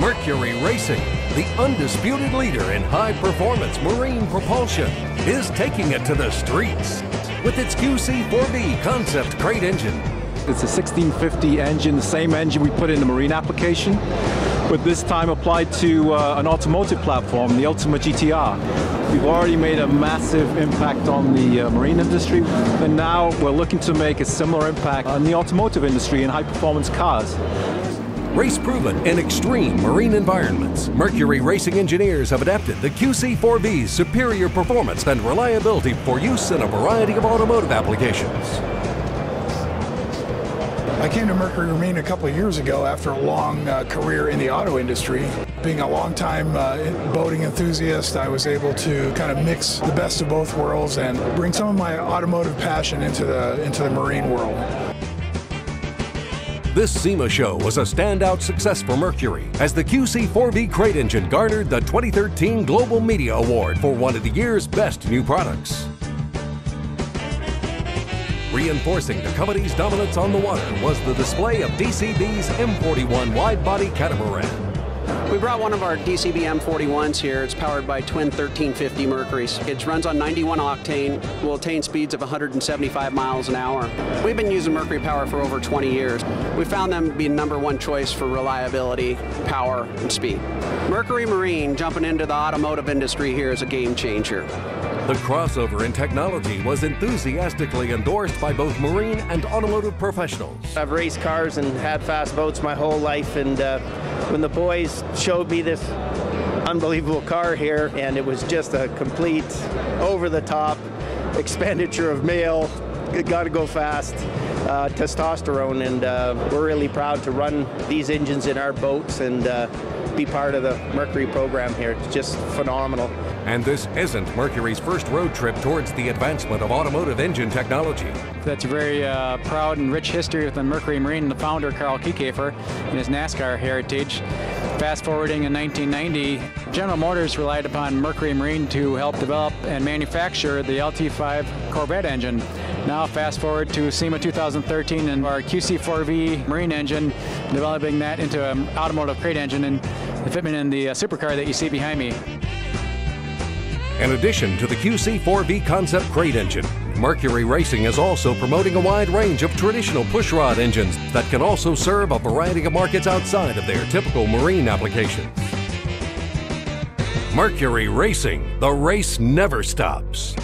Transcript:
Mercury Racing, the undisputed leader in high performance marine propulsion, is taking it to the streets with its QC4V concept crate engine. It's a 1650 engine, the same engine we put in the marine application, but this time applied to uh, an automotive platform, the Ultima GTR. We've already made a massive impact on the uh, marine industry, and now we're looking to make a similar impact on the automotive industry in high performance cars. Race proven in extreme marine environments, Mercury Racing engineers have adapted the QC4V's superior performance and reliability for use in a variety of automotive applications. I came to Mercury Marine a couple of years ago after a long uh, career in the auto industry. Being a long-time uh, boating enthusiast, I was able to kind of mix the best of both worlds and bring some of my automotive passion into the into the marine world. This SEMA show was a standout success for Mercury as the QC4V crate engine garnered the 2013 Global Media Award for one of the year's best new products. Reinforcing the company's dominance on the water was the display of DCB's M41 wide-body catamaran. We brought one of our DCB M41s here. It's powered by twin 1350 Mercuries. It runs on 91 octane, will attain speeds of 175 miles an hour. We've been using Mercury Power for over 20 years. We found them to be number one choice for reliability, power, and speed. Mercury Marine jumping into the automotive industry here is a game changer. The crossover in technology was enthusiastically endorsed by both marine and automotive professionals. I've raced cars and had fast boats my whole life, and uh, when the boys showed me this unbelievable car here, and it was just a complete over-the-top expenditure of male, got to go fast. Uh, testosterone, and uh, we're really proud to run these engines in our boats and uh, be part of the Mercury program here. It's just phenomenal. And this isn't Mercury's first road trip towards the advancement of automotive engine technology. That's a very uh, proud and rich history with the Mercury Marine and the founder, Carl Kiekhaefer, and his NASCAR heritage. Fast forwarding in 1990, General Motors relied upon Mercury Marine to help develop and manufacture the LT5 Corvette engine. Now fast forward to SEMA 2013 and our QC4V Marine engine, developing that into an automotive crate engine and the fitment in the uh, supercar that you see behind me. In addition to the QC4V concept crate engine, Mercury Racing is also promoting a wide range of traditional pushrod engines that can also serve a variety of markets outside of their typical marine applications. Mercury Racing, the race never stops.